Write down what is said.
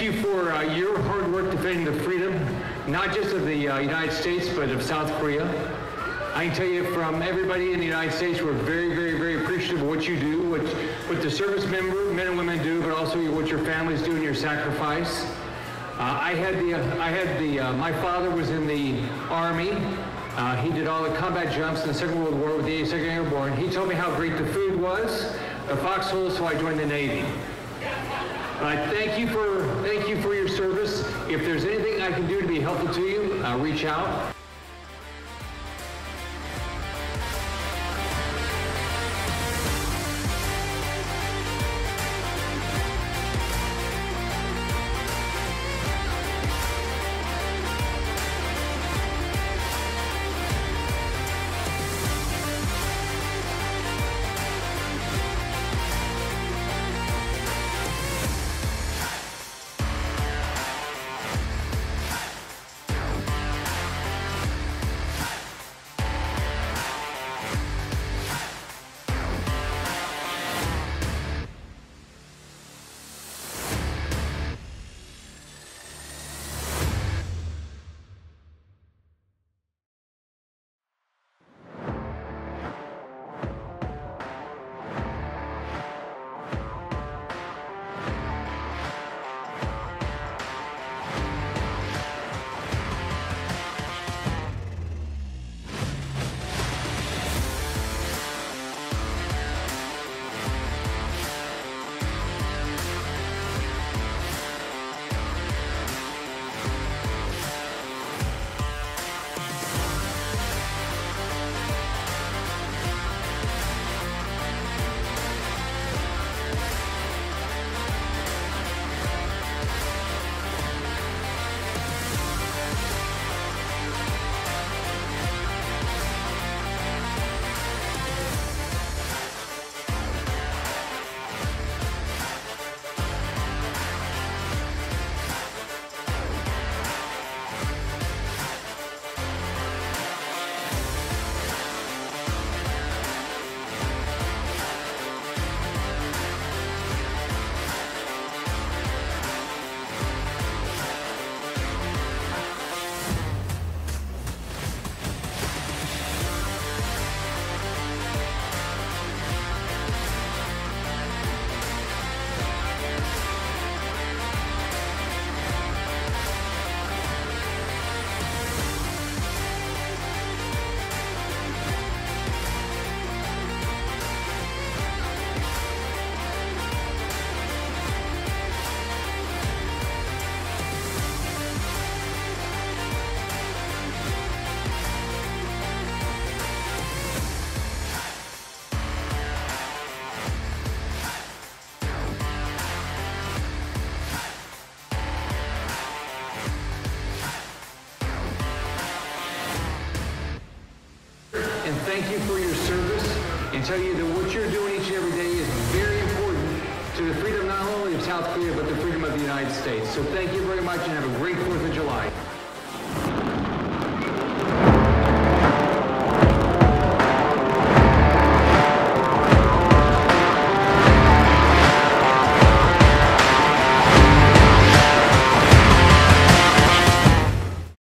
for uh, your hard work defending the freedom, not just of the uh, United States, but of South Korea. I can tell you from everybody in the United States, we're very, very, very appreciative of what you do, what, what the service member, men and women do, but also what your families do and your sacrifice. Uh, I had the, uh, I had the, uh, my father was in the Army. Uh, he did all the combat jumps in the Second World War with the 82nd Airborne. He told me how great the food was, the foxhole, so I joined the Navy. I thank you for thank you for your service. If there's anything I can do to be helpful to you, uh, reach out. Thank you for your service and tell you that what you're doing each and every day is very important to the freedom not only of South Korea, but the freedom of the United States. So thank you very much and have a great 4th of July.